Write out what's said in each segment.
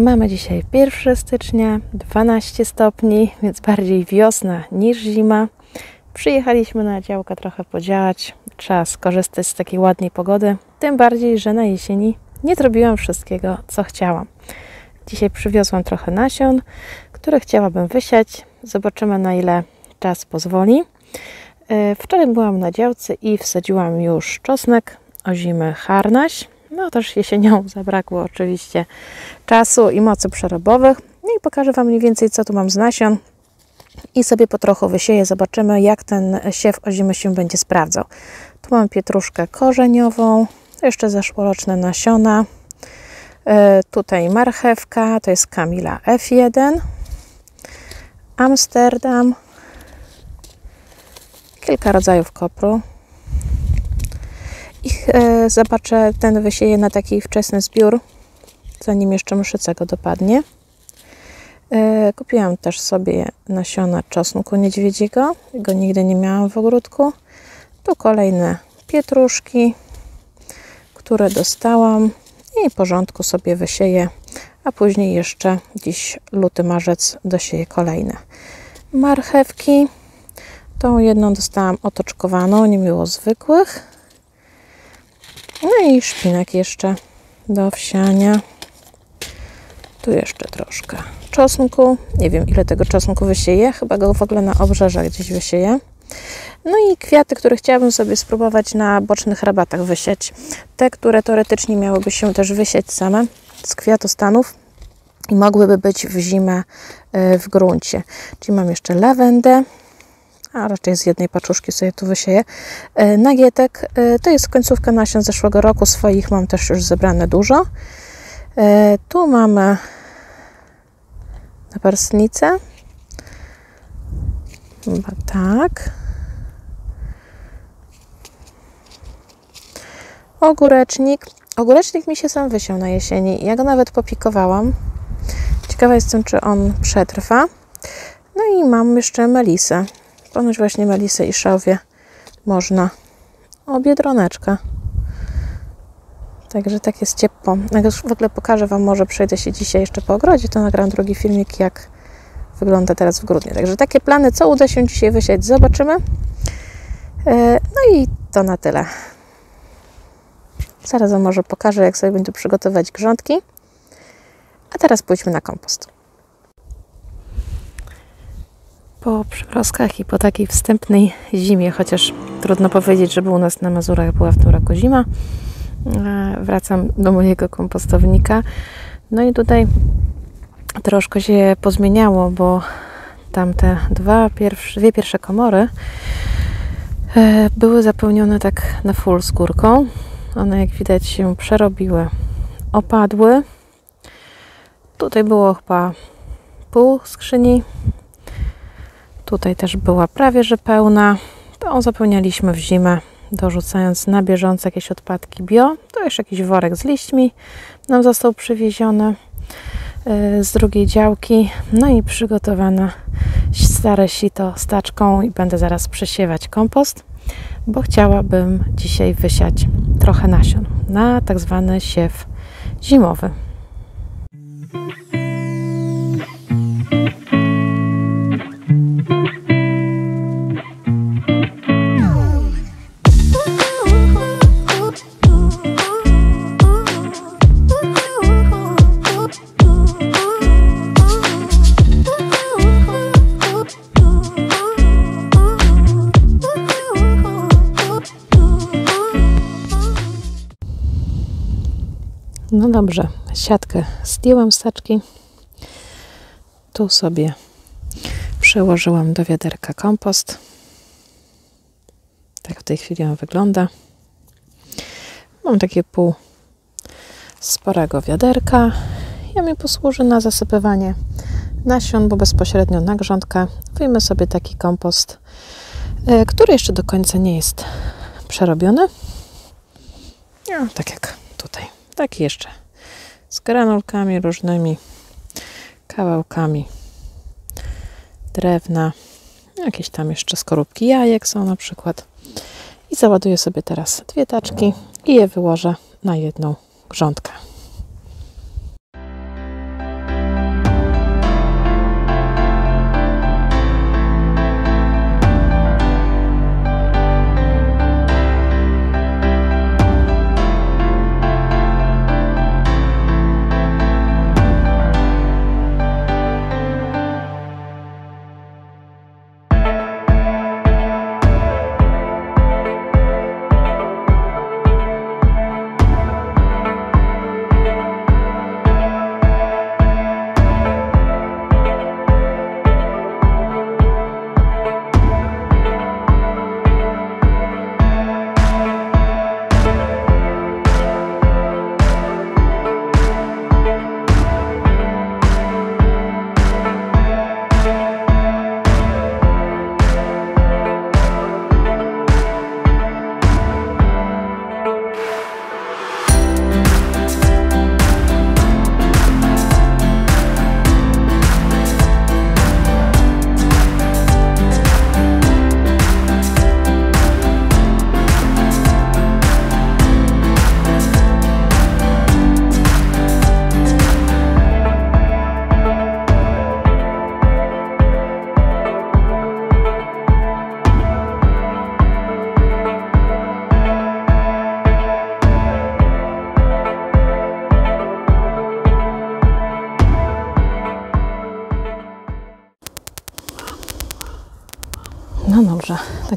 Mamy dzisiaj 1 stycznia, 12 stopni, więc bardziej wiosna niż zima. Przyjechaliśmy na działkę trochę podziałać. Trzeba skorzystać z takiej ładnej pogody. Tym bardziej, że na jesieni nie zrobiłam wszystkiego, co chciałam. Dzisiaj przywiozłam trochę nasion, które chciałabym wysiać. Zobaczymy, na ile czas pozwoli. E, wczoraj byłam na działce i wsadziłam już czosnek, ozimy harnaś. No też jesienią zabrakło oczywiście czasu i mocy przerobowych. No i pokażę Wam mniej więcej, co tu mam z nasion i sobie po trochu wysieję. Zobaczymy, jak ten siew ozimy się będzie sprawdzał. Tu mam pietruszkę korzeniową, jeszcze zeszłoroczne nasiona. E, tutaj marchewka, to jest Kamila F1. Amsterdam. Kilka rodzajów kopru. I e, zobaczę, ten wysieję na taki wczesny zbiór, zanim jeszcze mszyca go dopadnie. E, kupiłam też sobie nasiona czosnku niedźwiedziego. Go nigdy nie miałam w ogródku. Tu kolejne pietruszki, które dostałam i porządku sobie wysieję, a później jeszcze dziś luty, marzec dosieję kolejne. Marchewki. Tą jedną dostałam otoczkowaną, nie było zwykłych. No i szpinak jeszcze do wsiania. Tu jeszcze troszkę czosnku. Nie wiem, ile tego czosnku wysieję. Chyba go w ogóle na obrzeżach gdzieś wysieję. No i kwiaty, które chciałabym sobie spróbować na bocznych rabatach wysieć. Te, które teoretycznie miałyby się też wysieć same z kwiatostanów i mogłyby być w zimę e, w gruncie. Czyli mam jeszcze lawendę, a raczej z jednej paczuszki sobie tu wysieję. E, nagietek e, to jest końcówka nasion zeszłego roku, swoich mam też już zebrane dużo. Tu mamy naparsnicę. Chyba tak. Ogórecznik. Ogórecznik mi się sam wysiał na jesieni. Ja go nawet popikowałam. Ciekawa jestem, czy on przetrwa. No i mam jeszcze melisę. Ponoć właśnie melisę i szałwię można. O, biedroneczka. Także tak jest ciepło. Jak już w ogóle pokażę Wam, może przejdę się dzisiaj jeszcze po ogrodzie, to nagram drugi filmik, jak wygląda teraz w grudniu. Także takie plany, co uda się dzisiaj wysiać, zobaczymy. E, no i to na tyle. Zaraz Wam może pokażę, jak sobie będę przygotować grządki. A teraz pójdźmy na kompost. Po przymrozkach i po takiej wstępnej zimie, chociaż trudno powiedzieć, żeby u nas na Mazurach była w tym roku zima, e, wracam do mojego kompostownika. No i tutaj troszkę się pozmieniało, bo tamte dwa pierwsze, dwie pierwsze komory e, były zapełnione tak na full skórką. One jak widać się przerobiły, opadły. Tutaj było chyba pół skrzyni. Tutaj też była prawie że pełna. To zapełnialiśmy w zimę, dorzucając na bieżąco jakieś odpadki bio. To jeszcze jakiś worek z liśćmi nam został przywieziony e, z drugiej działki. No i przygotowane stare sito staczką i będę zaraz przesiewać kompost bo chciałabym dzisiaj wysiać trochę nasion na tak zwany siew zimowy. No dobrze, siatkę zdjęłam z taczki. Tu sobie przełożyłam do wiaderka kompost. Tak w tej chwili on wygląda. Mam takie pół sporego wiaderka. Ja mi posłuży na zasypywanie nasion, bo bezpośrednio na grządkę wyjmę sobie taki kompost, e, który jeszcze do końca nie jest przerobiony. No, tak jak taki jeszcze z granulkami różnymi, kawałkami drewna, jakieś tam jeszcze skorupki jajek są na przykład. I załaduję sobie teraz dwie taczki i je wyłożę na jedną grządkę.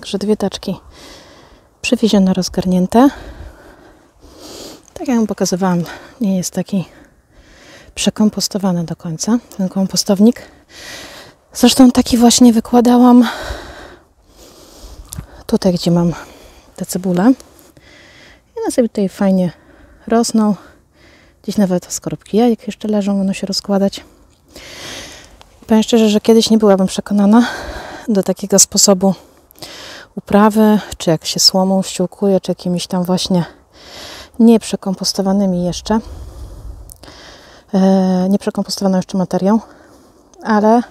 Także dwie taczki przywiezione, rozgarnięte. Tak jak Wam pokazywałam, nie jest taki przekompostowany do końca ten kompostownik. Zresztą taki właśnie wykładałam tutaj, gdzie mam te cebule. I one sobie tutaj fajnie rosną. Gdzieś nawet skorupki jajek jeszcze leżą, będą się rozkładać. Powiem szczerze, że kiedyś nie byłabym przekonana do takiego sposobu uprawy, czy jak się słomą ściółkuje, czy jakimiś tam właśnie nieprzekompostowanymi jeszcze, e, nieprzekompostowaną jeszcze materią, ale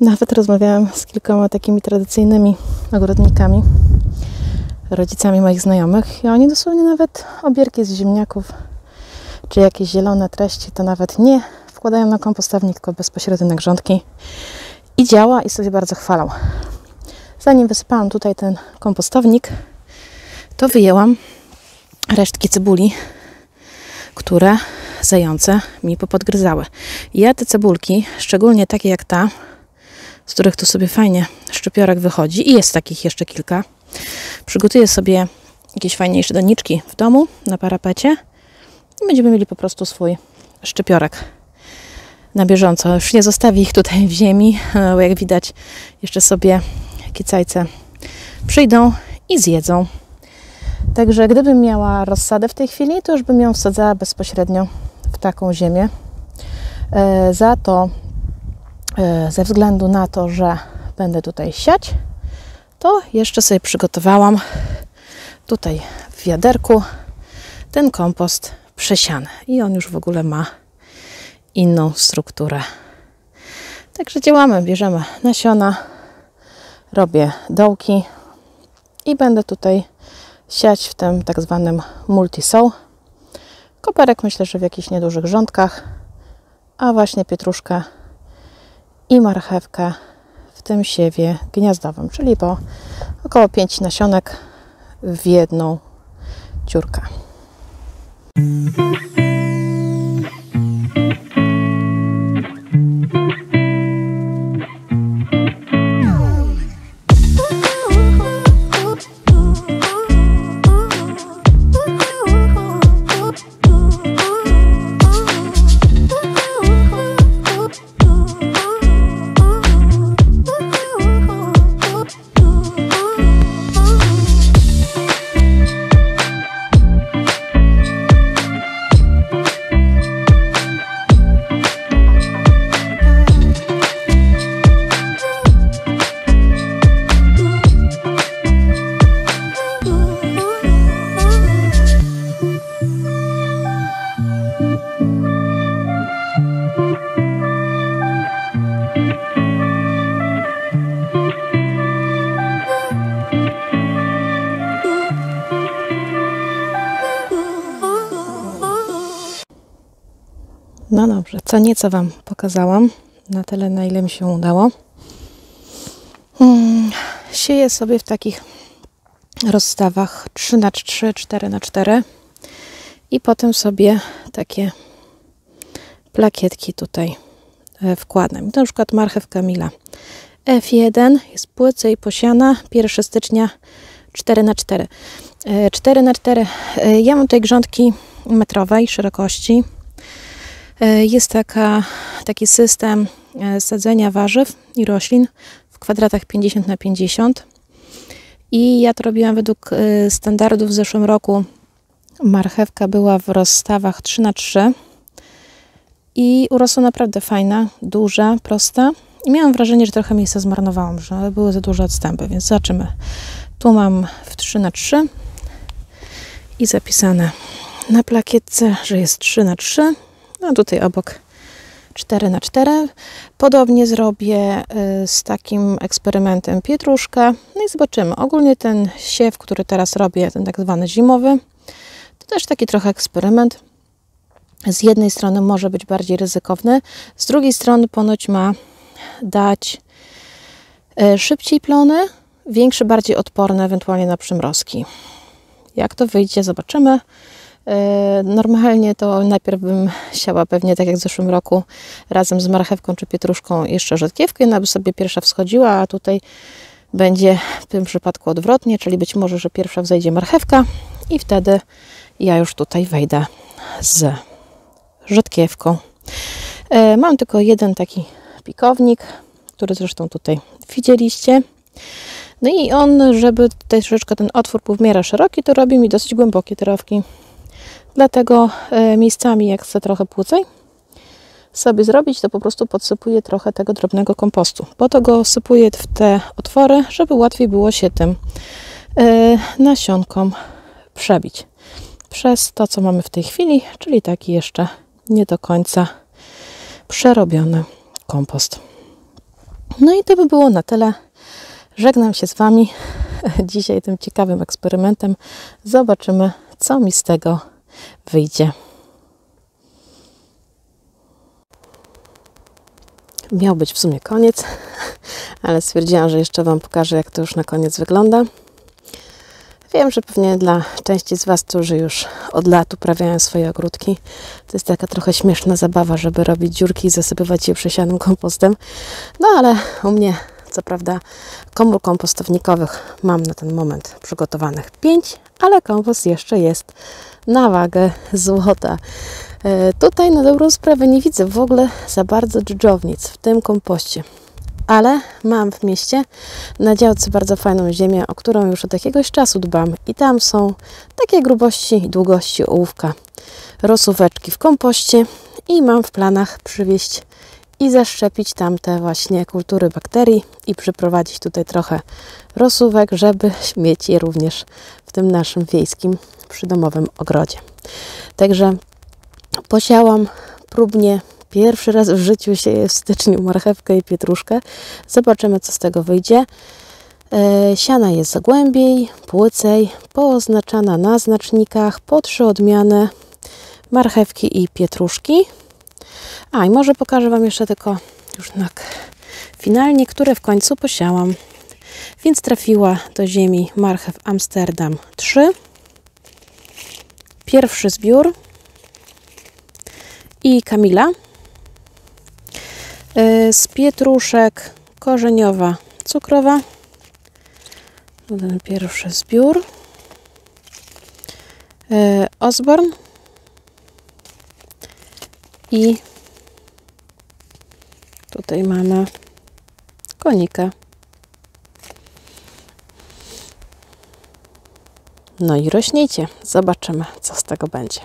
nawet rozmawiałam z kilkoma takimi tradycyjnymi ogrodnikami, rodzicami moich znajomych i oni dosłownie nawet obierki z ziemniaków czy jakieś zielone treści to nawet nie wkładają na kompostownik, tylko bezpośrednio na grządki i działa i sobie bardzo chwalą. Zanim wysypałam tutaj ten kompostownik, to wyjęłam resztki cebuli, które zające mi popodgryzały. Ja te cebulki, szczególnie takie jak ta, z których tu sobie fajnie szczypiorek wychodzi i jest takich jeszcze kilka, przygotuję sobie jakieś fajniejsze doniczki w domu na parapecie i będziemy mieli po prostu swój szczypiorek na bieżąco. Już nie zostawię ich tutaj w ziemi, bo jak widać jeszcze sobie kicajce przyjdą i zjedzą. Także gdybym miała rozsadę w tej chwili, to już bym ją wsadzała bezpośrednio w taką ziemię. E, za to, e, ze względu na to, że będę tutaj siać, to jeszcze sobie przygotowałam tutaj w wiaderku ten kompost przesiany. I on już w ogóle ma inną strukturę. Także działamy, bierzemy nasiona, robię dołki i będę tutaj siać w tym tak zwanym multisow. Koperek myślę, że w jakichś niedużych rządkach, a właśnie pietruszkę i marchewkę w tym siewie gniazdowym, czyli po około 5 nasionek w jedną dziurkę. No dobrze, co nieco Wam pokazałam, na tyle na ile mi się udało. Hmm, sieję sobie w takich rozstawach 3 na 3 4 na 4 i potem sobie takie plakietki tutaj e, wkładam. Na przykład marchewka Mila F1 jest płycej posiana 1 stycznia 4 na 4 4 na 4 Ja mam tutaj grządki metrowej szerokości E, jest taka, taki system e, sadzenia warzyw i roślin w kwadratach 50 na 50 i ja to robiłam według e, standardów w zeszłym roku. Marchewka była w rozstawach 3 na 3 i urosła naprawdę fajna, duża, prosta. I miałam wrażenie, że trochę miejsca zmarnowałam, że były za duże odstępy, więc zobaczymy. Tu mam w 3 na 3 i zapisane na plakietce, że jest 3 na 3 no tutaj obok 4 na 4 Podobnie zrobię y, z takim eksperymentem pietruszkę. No i zobaczymy. Ogólnie ten siew, który teraz robię, ten tak zwany zimowy, to też taki trochę eksperyment. Z jednej strony może być bardziej ryzykowny, z drugiej strony ponoć ma dać y, szybciej plony, większe, bardziej odporne ewentualnie na przymrozki. Jak to wyjdzie, zobaczymy. E, normalnie to najpierw bym siała pewnie tak jak w zeszłym roku razem z marchewką czy pietruszką jeszcze rzodkiewkę, ona by sobie pierwsza wschodziła, a tutaj będzie w tym przypadku odwrotnie, czyli być może, że pierwsza wzejdzie marchewka i wtedy ja już tutaj wejdę z rzodkiewką. E, mam tylko jeden taki pikownik, który zresztą tutaj widzieliście. No i on, żeby tutaj troszeczkę ten otwór był w miarę szeroki, to robi mi dosyć głębokie trawki. Dlatego e, miejscami, jak chcę trochę płucej sobie zrobić, to po prostu podsypuję trochę tego drobnego kompostu. Po to go sypuję w te otwory, żeby łatwiej było się tym e, nasionkom przebić. Przez to, co mamy w tej chwili, czyli taki jeszcze nie do końca przerobiony kompost. No i to by było na tyle. Żegnam się z Wami dzisiaj tym ciekawym eksperymentem. Zobaczymy, co mi z tego wyjdzie. Miał być w sumie koniec, ale stwierdziłam, że jeszcze Wam pokażę, jak to już na koniec wygląda. Wiem, że pewnie dla części z Was, którzy już od lat uprawiają swoje ogródki, to jest taka trochę śmieszna zabawa, żeby robić dziurki i zasypywać je przesianym kompostem. No ale u mnie, co prawda, komór kompostownikowych mam na ten moment przygotowanych 5, ale kompost jeszcze jest na wagę złota. E, tutaj na dobrą sprawę nie widzę w ogóle za bardzo dżdżownic w tym kompoście. Ale mam w mieście na działce bardzo fajną ziemię, o którą już od jakiegoś czasu dbam. I tam są takie grubości i długości ołówka. Rosóweczki w kompoście i mam w planach przywieźć i zaszczepić tamte właśnie kultury bakterii i przyprowadzić tutaj trochę rosówek, żeby mieć je również w tym naszym wiejskim przydomowym ogrodzie. Także posiałam próbnie Pierwszy raz w życiu sieję w styczniu marchewkę i pietruszkę. Zobaczymy, co z tego wyjdzie. E, siana jest głębiej, płycej, pooznaczana na znacznikach, po trzy odmiany marchewki i pietruszki. A i może pokażę Wam jeszcze tylko już tak finalnie, które w końcu posiałam. Więc trafiła do ziemi marchew Amsterdam 3. Pierwszy zbiór i Kamila E, z pietruszek korzeniowa cukrowa. Ten pierwszy zbiór. E, Osborn. I tutaj mamy konikę. No i rośnijcie. Zobaczymy, co z tego będzie.